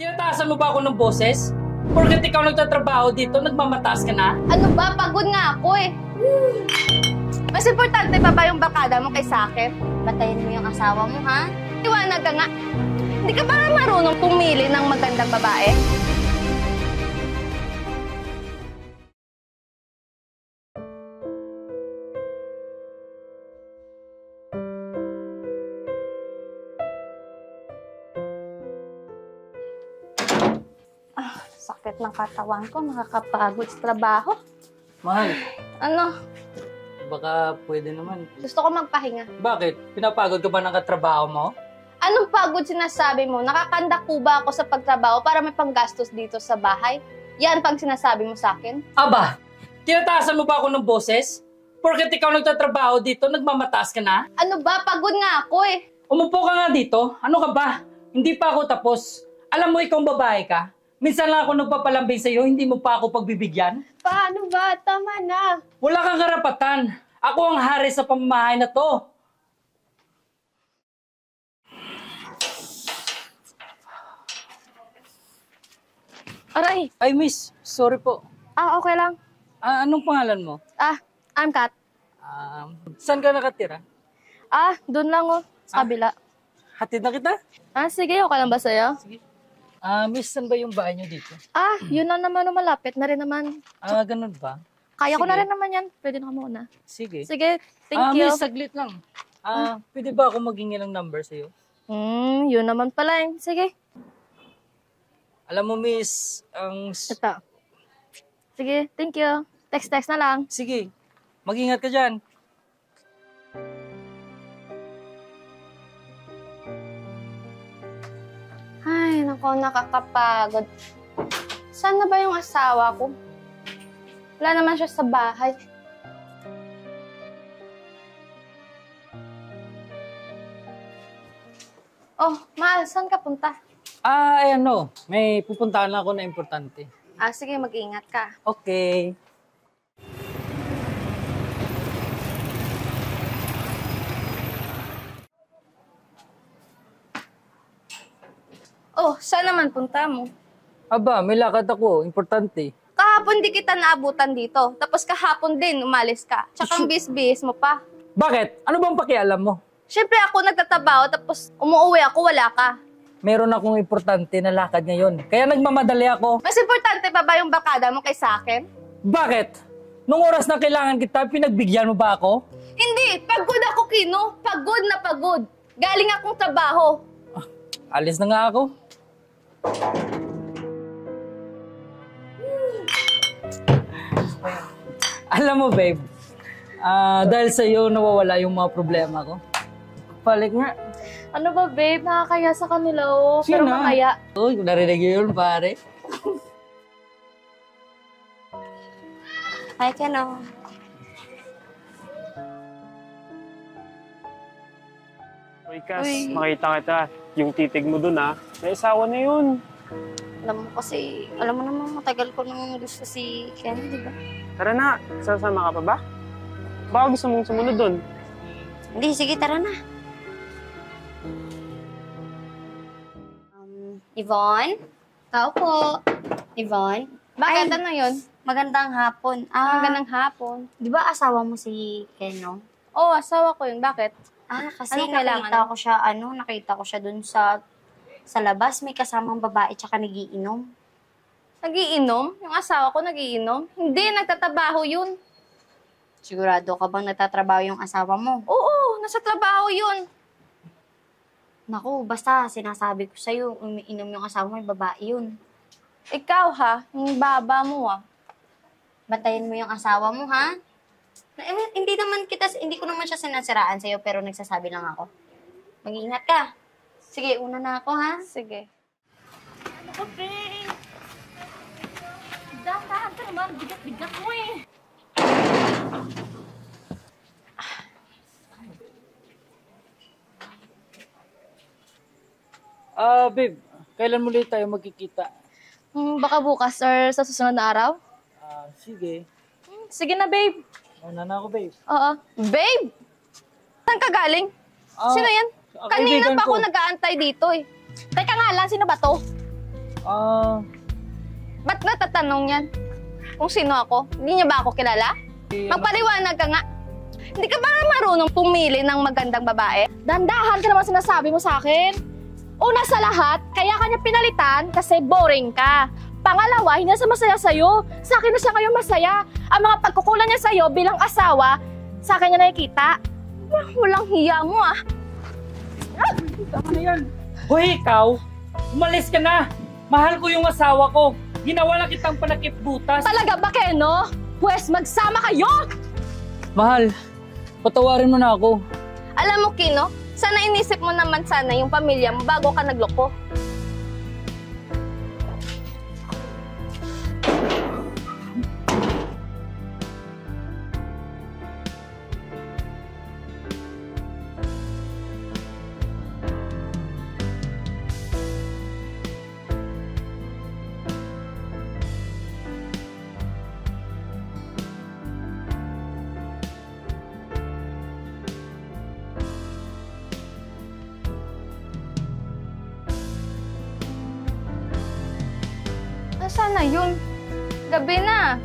Tinataasan mo ba ako ng boses? Porket ikaw nagtatrabaho dito, nagmamataas ka na? Ano ba? Pagod nga ako eh. Mas importante pa ba yung barkada mo kaysa akin? Batayin mo yung asawa mo, ha? Iwanag ka nga. Hindi ka ba marunong pumili ng magandang babae? Sakit ng katawan ko, nakakapagod sa trabaho. Mahal, Ano, baka pwede naman. gusto ko magpahinga. Bakit? Pinapagod ka ba ng katrabaho mo? Anong pagod sinasabi mo? Nakakanda po ba ako sa pagtrabaho para may panggastos dito sa bahay? Yan pang sinasabi mo sa akin? Aba, tinataasan mo ba ako ng boses? Porket ikaw nagtatrabaho dito, nagmamataas ka na? Ano ba? Pagod nga ako eh. Umupo ka nga dito. Ano ka ba? Hindi pa ako tapos. Alam mo, ikaw babae ka. Minsan lang ako nagpapalambing sa'yo, hindi mo pa ako pagbibigyan. Paano ba? Tama na. Wala kang karapatan. Ako ang hari sa pamamahay na to. Aray. Ay, miss. Sorry po. Ah, okay lang. Ah, anong pangalan mo? Ah, I'm Kat. Um, saan ka nakatira? Ah, doon lang oh. Sa Ah. kabila. Hatid na kita? Ah, sige. Okay lang ba sa'yo? Ah, miss, saan ba yung bahay niyo dito? Ah, yun lang naman oh, malapit na rin naman. Ah, ganun ba? Kaya ko na rin naman yan. Pwede na ka muna. Sige. Sige, thank ah, you. miss, saglit lang. Ah, pwede ba ako maging ng number sa'yo? Hmm, yun naman pala eh. Sige. Alam mo, miss, ang... Ito. Sige, thank you. Text-text na lang. Sige, mag-ingat ka dyan. Ay, nako, nakakapagod. Saan na ba yung asawa ko? Wala naman siya sa bahay. Oh, Mahal, saan ka punta? Ah, ay ano, may pupuntahan lang ako na importante. Ah, sige, mag-ingat ka. Okay. Oh, saan naman punta mo? Aba, may lakad ako, importante. Kahapon di kita naabutan dito. Tapos kahapon din, umalis ka. Tsaka ang bis-bis mo pa. Bakit? Ano bang pakialam mo? Siyempre ako nagtatabaho, tapos umuwi ako, wala ka. Meron akong importante na lakad ngayon. Kaya nagmamadali ako. Mas importante pa ba yung barkada mo kaysa akin? Bakit? Nung oras na kailangan kita, pinagbigyan mo ba ako? Hindi! Pagod ako, Kino! Pagod na pagod! Galing akong trabaho. Alis na nga ako. Alam mo, babe, ah dahil sa iyo nawawala yung mga problema ko. Balik nga. Ano ba, babe? Nakakaya sa kanila, oh. Pero Sino? mamaya. Uy, narinig yun, pare. Hi, Keno. Uy, Kas, Uy. makita kita. Yung titig mo dun, ha? May asawa na yun. Alam mo kasi, alam mo naman matagal ko nang gusto si Ken, di ba? Tara na, sasama ka pa ba? Baka gusto mong sumunod dun. Hindi, sige, tara na. Um, Yvonne? Tao po. Yvonne? Bakit? Ay. Ano yun? Magandang hapon. Ah, Magandang hapon. Di ba asawa mo si Ken, no? Oo, oh, asawa ko yun. Bakit? Ah, kasi Anong kailangan? nakita ko siya, ano, nakita ko siya dun sa sa labas, may kasamang babae tsaka nagiinom. Nagiinom? Yung asawa ko nagiinom? Hindi, nagtatabaho yun. Sigurado ka bang nagtatrabaho yung asawa mo? Oo, nasa trabaho yun. Naku, basta sinasabi ko sa'yo, umiinom yung asawa mo, yung babae yun. Ikaw ha, yung baba mo ah. Batayin mo yung asawa mo, ha? Eh, hindi naman kita, hindi ko naman siya sinasiraan sa'yo, pero nagsasabi lang ako. Mag-iingat ka. Sige, una na ako, ha? Sige. Ano ba, babe? Dahan-dahan ka naman. Bigat-bigat mo eh. Ah, babe, kailan muli tayo magkikita? Hmm, baka bukas or sa susunod na araw? Ah, sige. Hmm, sige na, babe. Una na ako, babe. Oo. Babe! Saan ka galing? Ah, Sino yan? ah, Kanina pa ako ko. nag-aantay dito eh. Teka nga lang, sino ba to? Ah, Ba't natatanong yan? Kung sino ako? Hindi niya ba ako kilala? eh, Magpaliwanag ka nga. Hindi ka ba marunong pumili ng magandang babae? Dandahan ka naman sinasabi mo sa akin. Una sa lahat, kaya kanya pinalitan kasi boring ka. Pangalawa, hindi na siya masaya sa'yo. Sa akin na siya ngayon masaya. Ang mga pagkukulan niya sa'yo bilang asawa, sa akin niya nakikita. Walang hiya mo ah. Tama na yan. Hoy, ikaw! Umalis ka na! Mahal ko yung asawa ko. Ginawa lang kitang panakip butas. Talaga ba, Keno? Pwes, magsama kayo! Mahal, patawarin mo na ako. Alam mo, Kino, sana inisip mo naman sana yung pamilya mo bago ka nagloko. Nasaan na yun? Gabi na.